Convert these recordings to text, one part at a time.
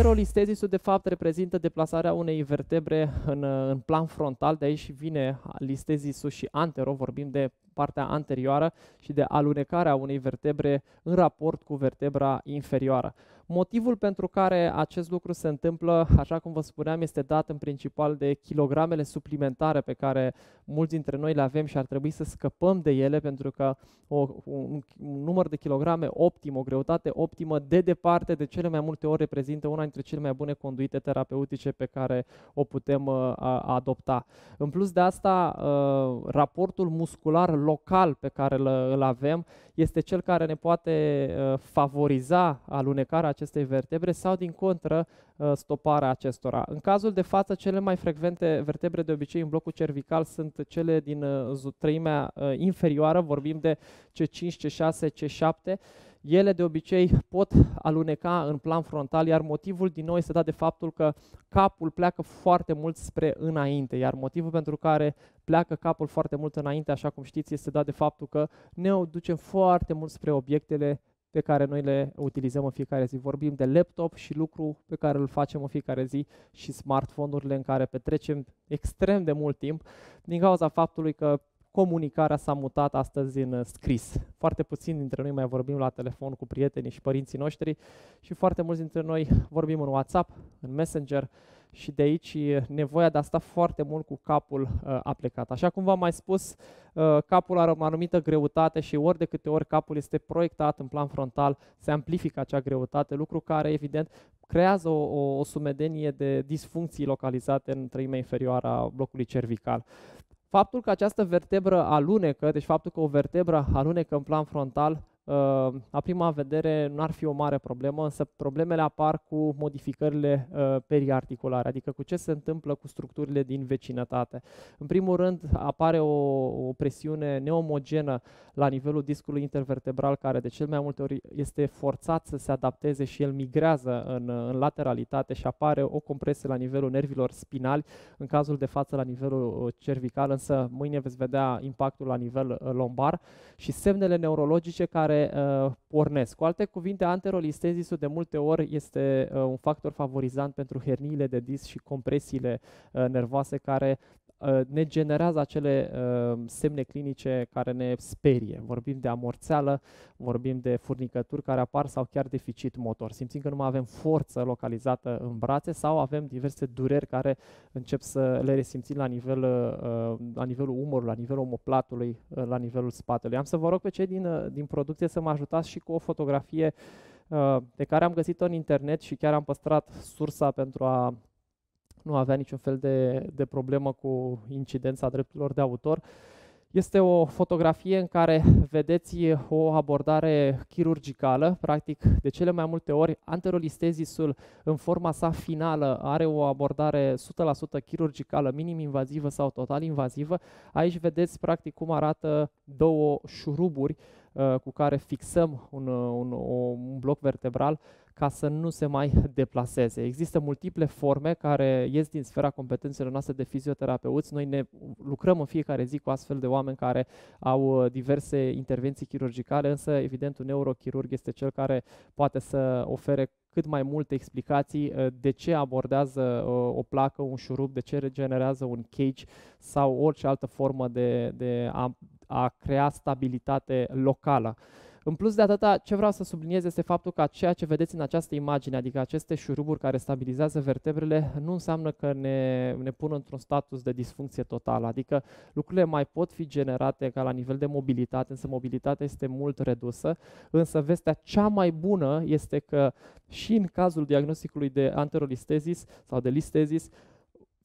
Anterolistezisul de fapt reprezintă deplasarea unei vertebre în, în plan frontal, de aici vine listezisul și antero, vorbim de partea anterioară și de alunecarea unei vertebre în raport cu vertebra inferioară. Motivul pentru care acest lucru se întâmplă, așa cum vă spuneam, este dat în principal de kilogramele suplimentare pe care mulți dintre noi le avem și ar trebui să scăpăm de ele, pentru că o, un, un număr de kilograme optim, o greutate optimă, de departe, de cele mai multe ori reprezintă una dintre cele mai bune conduite terapeutice pe care o putem uh, adopta. În plus de asta, uh, raportul muscular local pe care îl, îl avem este cel care ne poate uh, favoriza alunecarea acestei vertebre sau, din contră, uh, stoparea acestora. În cazul de față, cele mai frecvente vertebre de obicei în blocul cervical sunt cele din uh, treimea inferioară, vorbim de C5, C6, C7, ele de obicei pot aluneca în plan frontal, iar motivul din nou este dat de faptul că capul pleacă foarte mult spre înainte, iar motivul pentru care pleacă capul foarte mult înainte, așa cum știți, este dat de faptul că ne ducem foarte mult spre obiectele pe care noi le utilizăm în fiecare zi. Vorbim de laptop și lucru pe care îl facem în fiecare zi și smartphone-urile în care petrecem extrem de mult timp din cauza faptului că comunicarea s-a mutat astăzi în uh, scris. Foarte puțini dintre noi mai vorbim la telefon cu prietenii și părinții noștri și foarte mulți dintre noi vorbim în WhatsApp, în Messenger și de aici nevoia de a sta foarte mult cu capul uh, aplecat. Așa cum v-am mai spus, uh, capul are o anumită greutate și ori de câte ori capul este proiectat în plan frontal, se amplifică acea greutate, lucru care evident creează o, o, o sumedenie de disfuncții localizate în trăimea inferioară a blocului cervical. Faptul că această vertebră alunecă, deci faptul că o vertebră alunecă în plan frontal, la prima vedere nu ar fi o mare problemă, însă problemele apar cu modificările uh, periarticulare, adică cu ce se întâmplă cu structurile din vecinătate. În primul rând apare o, o presiune neomogenă la nivelul discului intervertebral, care de cel mai multe ori este forțat să se adapteze și el migrează în, în lateralitate și apare o compresie la nivelul nervilor spinali, în cazul de față la nivelul uh, cervical, însă mâine veți vedea impactul la nivel uh, lombar și semnele neurologice care uh, pornesc. Cu alte cuvinte, anterolistezisul de multe ori este uh, un factor favorizant pentru herniile de disc și compresiile uh, nervoase care uh, ne generează acele uh, semne clinice care ne sperie. Vorbim de amorțeală, vorbim de furnicături care apar sau chiar deficit motor. Simțim că nu mai avem forță localizată în brațe sau avem diverse dureri care încep să le resimțim la, nivel, uh, la nivelul umorului, la nivelul omoplatului, uh, la nivelul spatelui. Am să vă rog pe cei din, uh, din producție să mă ajutați și cu o fotografie pe care am găsit-o în internet și chiar am păstrat sursa pentru a nu avea niciun fel de, de problemă cu incidența drepturilor de autor. Uh, este o fotografie în care vedeți o abordare chirurgicală, practic de cele mai multe ori anterolistezisul în forma sa finală are o abordare 100% chirurgicală, minim invazivă sau total invazivă. Aici vedeți practic cum arată două șuruburi uh, cu care fixăm un, un, un bloc vertebral ca să nu se mai deplaseze. Există multiple forme care ies din sfera competențelor noastre de fizioterapeuți. Noi ne lucrăm în fiecare zi cu astfel de oameni care au uh, diverse intervenții chirurgicale, însă evident un neurochirurg este cel care poate să ofere cât mai multe explicații uh, de ce abordează uh, o placă, un șurub, de ce regenerează un cage sau orice altă formă de, de a, a crea stabilitate locală. În plus de atâta, ce vreau să subliniez este faptul că ceea ce vedeți în această imagine, adică aceste șuruburi care stabilizează vertebrele, nu înseamnă că ne, ne pun într-un status de disfuncție totală, adică lucrurile mai pot fi generate ca la nivel de mobilitate, însă mobilitatea este mult redusă, însă vestea cea mai bună este că și în cazul diagnosticului de anterolistezis sau de listezis,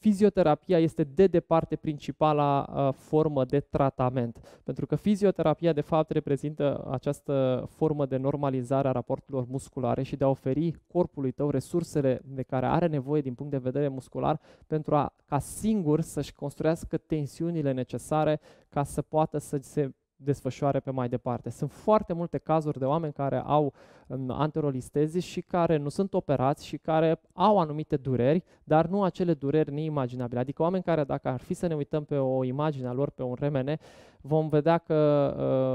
fizioterapia este de departe principala uh, formă de tratament. Pentru că fizioterapia, de fapt, reprezintă această formă de normalizare a raporturilor musculare și de a oferi corpului tău resursele de care are nevoie din punct de vedere muscular pentru a, ca singur să-și construiască tensiunile necesare ca să poată să se desfășoare pe mai departe. Sunt foarte multe cazuri de oameni care au anterolistezis și care nu sunt operați și care au anumite dureri, dar nu acele dureri neimaginabile. Adică oameni care, dacă ar fi să ne uităm pe o imagine a lor, pe un remene, vom vedea că,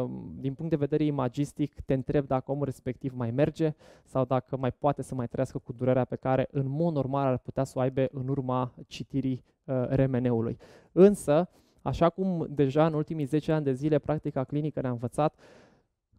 uh, din punct de vedere imagistic, te întreb dacă omul respectiv mai merge sau dacă mai poate să mai trăiască cu durerea pe care, în mod normal, ar putea să o aibă în urma citirii uh, remeneului. Însă, Așa cum deja în ultimii 10 ani de zile practica clinică ne-a învățat,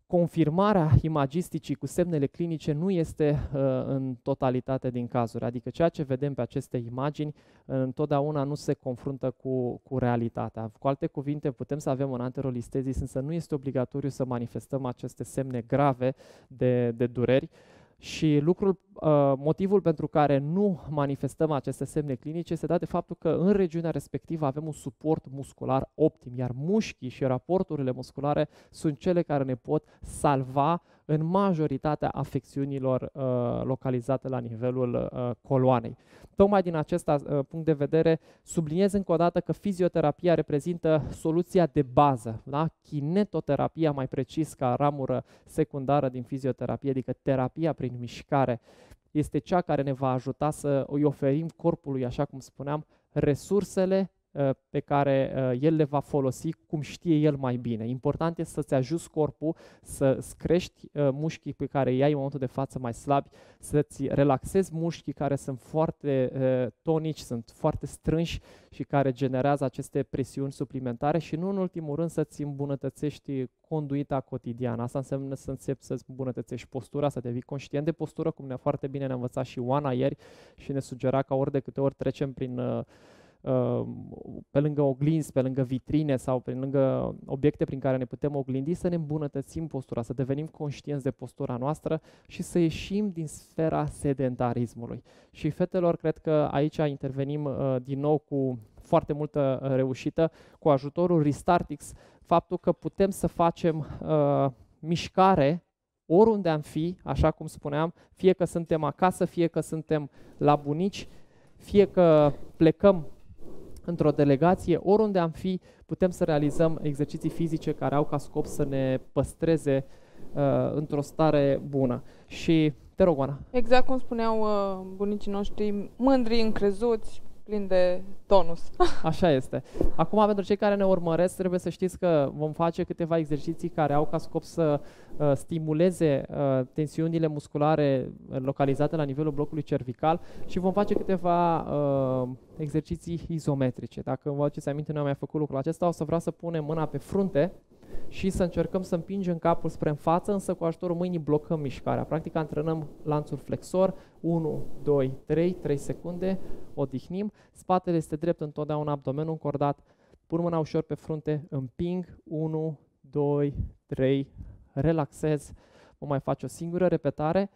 confirmarea imagisticii cu semnele clinice nu este uh, în totalitate din cazuri. Adică ceea ce vedem pe aceste imagini uh, întotdeauna nu se confruntă cu, cu realitatea. Cu alte cuvinte, putem să avem un anterolistezis, însă nu este obligatoriu să manifestăm aceste semne grave de, de dureri. Uh, și lucrul, uh, motivul pentru care nu manifestăm aceste semne clinice este dat de faptul că în regiunea respectivă avem un suport muscular optim, iar mușchii și raporturile musculare sunt cele care ne pot salva în majoritatea afecțiunilor uh, localizate la nivelul uh, coloanei. Tocmai din acest uh, punct de vedere, subliniez încă o dată că fizioterapia reprezintă soluția de bază, da? kinetoterapia mai precis ca ramură secundară din fizioterapie, adică terapia prin mișcare, este cea care ne va ajuta să îi oferim corpului, așa cum spuneam, resursele Uh, pe care uh, el le va folosi cum știe el mai bine. Important este să-ți ajuți corpul, să-ți crești uh, mușchii pe care îi ai în momentul de față mai slabi, să-ți relaxezi mușchii care sunt foarte tonici, sunt foarte strânși și care generează aceste presiuni suplimentare și nu în ultimul rând să-ți îmbunătățești conduita cotidiană. Asta înseamnă să începi să-ți îmbunătățești postura, să devii conștient de postură, cum ne-a foarte bine ne-a învățat și Oana ieri și ne sugera că ori de câte ori trecem prin uh, Uh, pe lângă oglinzi, pe lângă vitrine sau pe lângă obiecte prin care ne putem oglindi, să ne îmbunătățim postura, să devenim conștienți de postura noastră și să ieșim din sfera sedentarismului. Și fetelor, cred că aici intervenim uh, din nou cu foarte multă uh, reușită, cu ajutorul Restartix, faptul că putem să facem uh, mișcare oriunde am fi, așa cum spuneam, fie că suntem acasă, fie că suntem la bunici, fie că plecăm într-o delegație, oriunde am fi, putem să realizăm exerciții fizice care au ca scop să ne păstreze uh, într-o stare bună. Și te rog, Ana. Exact cum spuneau uh, bunicii noștri, mândri, încrezuți, plin de tonus. Așa este. Acum, pentru cei care ne urmăresc, trebuie să știți că vom face câteva exerciții care au ca scop să uh, stimuleze uh, tensiunile musculare localizate la nivelul blocului cervical și vom face câteva uh, exerciții izometrice. Dacă vă aduceți aminte, noi am mai făcut lucrul acesta, o să vreau să punem mâna pe frunte și să încercăm să împingem capul spre în față, însă cu ajutorul mâinii blocăm mișcarea. Practic antrenăm lanțul flexor, 1, 2, 3, 3 secunde, odihnim, spatele este drept întotdeauna, abdomenul încordat, pun mâna ușor pe frunte, împing, 1, 2, 3, relaxez, vom mai face o singură repetare.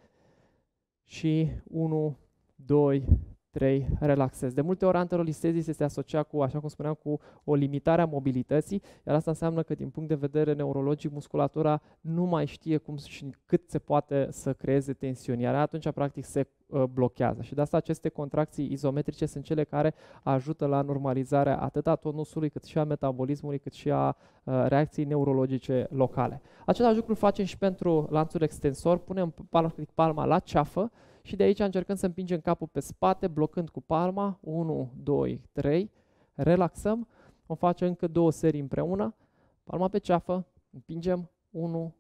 Și 1, 2, 3. Relaxez. De multe ori anterolistezis este asociat cu, așa cum spuneam, cu o limitare a mobilității, iar asta înseamnă că din punct de vedere neurologic musculatura nu mai știe cum și cât se poate să creeze tensiuni, iar atunci practic se uh, blochează. Și de asta aceste contracții izometrice sunt cele care ajută la normalizarea atât a tonusului, cât și a metabolismului, cât și a uh, reacției neurologice locale. Același lucru facem și pentru lanțul extensor, punem palma la ceafă, și de aici încercăm să împingem capul pe spate, blocând cu palma, 1, 2, 3, relaxăm, vom face încă două serii împreună, palma pe ceafă, împingem, 1,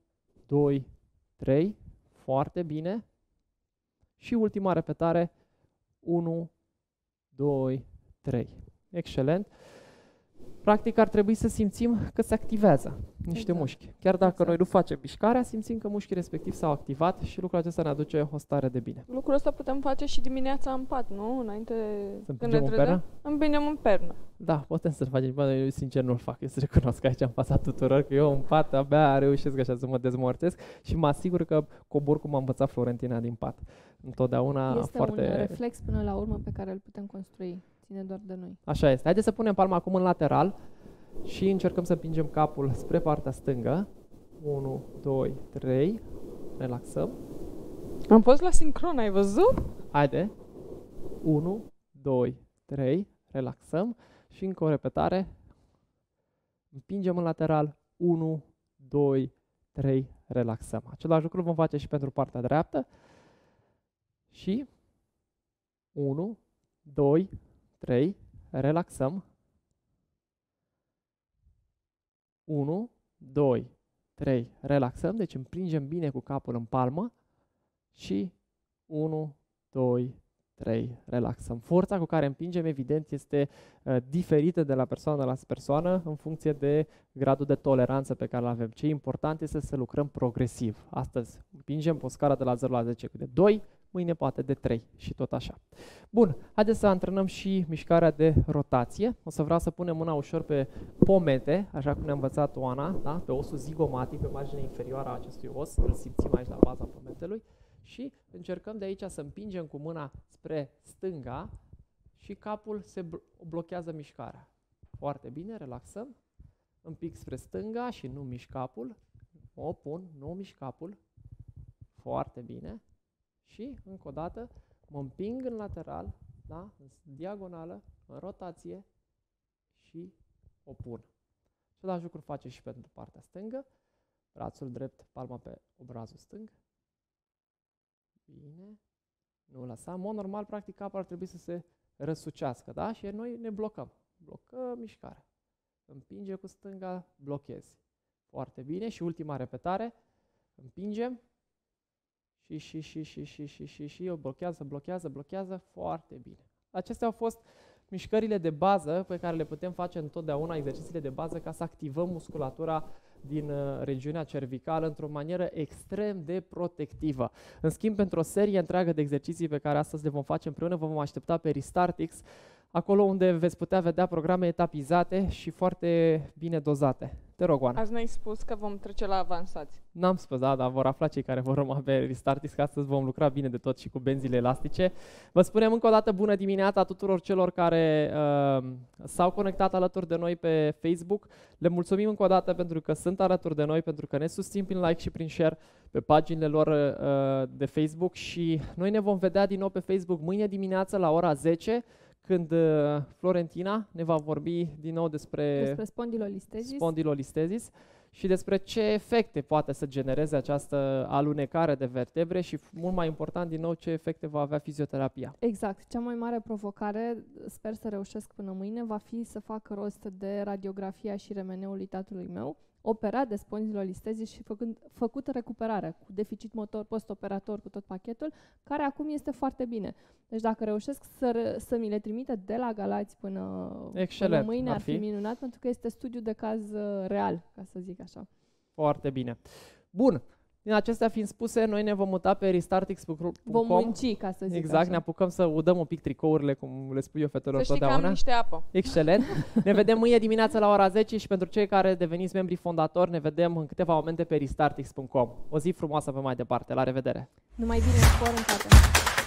2, 3, foarte bine, și ultima repetare, 1, 2, 3. Excelent. Practic ar trebui să simțim că se activează niște exact. mușchi. Chiar dacă exact. noi nu facem mișcarea, simțim că mușchii respectiv s-au activat și lucrul acesta ne aduce o stare de bine. Lucrul ăsta putem face și dimineața în pat, nu? Înainte să când ne în pernă? Împingem în pernă. Da, putem să-l facem. Bă, eu sincer nu-l fac. Eu să recunosc aici în fața tuturor că eu în pat abia reușesc așa să mă dezmortesc și mă asigur că cobor cum am învățat Florentina din pat. Întotdeauna este foarte... un reflex până la urmă pe care îl putem construi ține doar de noi. Așa este. Haideți să punem palma acum în lateral și încercăm să împingem capul spre partea stângă. 1, 2, 3. Relaxăm. Am fost la sincron, ai văzut? Haide. 1, 2, 3. Relaxăm. Și încă o repetare. Împingem în lateral. 1, 2, 3, relaxăm. Același lucru vom face și pentru partea dreaptă. Și 1, 2, 3, relaxăm. 1, 2, 3, relaxăm, deci împingem bine cu capul în palmă și 1, 2, 3, relaxăm. Forța cu care împingem, evident, este uh, diferită de la persoană la persoană în funcție de gradul de toleranță pe care îl avem. Ce e important este să lucrăm progresiv. Astăzi împingem pe o scară de la 0 la 10 cu de 2, mâine poate de 3 și tot așa. Bun, haideți să antrenăm și mișcarea de rotație. O să vreau să punem mâna ușor pe pomete, așa cum ne-a învățat Oana, da? pe osul zigomatic, pe marginea inferioară a acestui os, îl simțim aici la baza pometelui și încercăm de aici să împingem cu mâna spre stânga și capul se blochează mișcarea. Foarte bine, relaxăm. Un pic spre stânga și nu mișc capul. O pun, nu mișc capul. Foarte bine. Și, încă o dată, mă împing în lateral, da? în diagonală, în rotație și o pun. Același lucru face și pentru partea stângă. Brațul drept, palma pe obrazul stâng. Bine. Nu lăsa. În mod normal, practic, capul ar trebui să se răsucească, da? Și noi ne blocăm. Blocăm mișcarea. Împinge cu stânga, blochezi. Foarte bine. Și ultima repetare. Împingem și, și, și, și, și, și, și, și o blochează, blochează, blochează foarte bine. Acestea au fost mișcările de bază pe care le putem face întotdeauna, exercițiile de bază, ca să activăm musculatura din uh, regiunea cervicală într-o manieră extrem de protectivă. În schimb, pentru o serie întreagă de exerciții pe care astăzi le vom face împreună, vă vom aștepta pe Restartix acolo unde veți putea vedea programe etapizate și foarte bine dozate. Te rog, Oana. Azi n-ai spus că vom trece la avansați. N-am spus, da, dar vor afla cei care vor rămâne pe Restartis, că astăzi vom lucra bine de tot și cu benzile elastice. Vă spunem încă o dată bună dimineața tuturor celor care uh, s-au conectat alături de noi pe Facebook. Le mulțumim încă o dată pentru că sunt alături de noi, pentru că ne susțin prin like și prin share pe paginile lor uh, de Facebook și noi ne vom vedea din nou pe Facebook mâine dimineață la ora 10 când uh, Florentina ne va vorbi din nou despre, despre spondilolistezis. spondilolistezis și despre ce efecte poate să genereze această alunecare de vertebre și, mult mai important, din nou, ce efecte va avea fizioterapia. Exact. Cea mai mare provocare, sper să reușesc până mâine, va fi să fac rost de radiografia și remeneului tatălui meu, operat de spondilolistezis și făcând, făcută recuperare cu deficit motor postoperator cu tot pachetul, care acum este foarte bine. Deci dacă reușesc să, să mi le trimite de la Galați până, Excelent, până mâine, ar ar fi. fi minunat, pentru că este studiu de caz uh, real, ca să zic așa. Foarte bine. Bun. Din acestea fiind spuse, noi ne vom muta pe restartix.com. Vom munci, ca să zic Exact, așa. ne apucăm să udăm un pic tricourile, cum le spui eu fetelor Să știi că am totdeauna. niște apă. Excelent. Ne vedem mâine dimineața la ora 10 și pentru cei care deveniți membri fondatori, ne vedem în câteva momente pe restartix.com. O zi frumoasă pe mai departe. La revedere! Numai bine, spor în toate.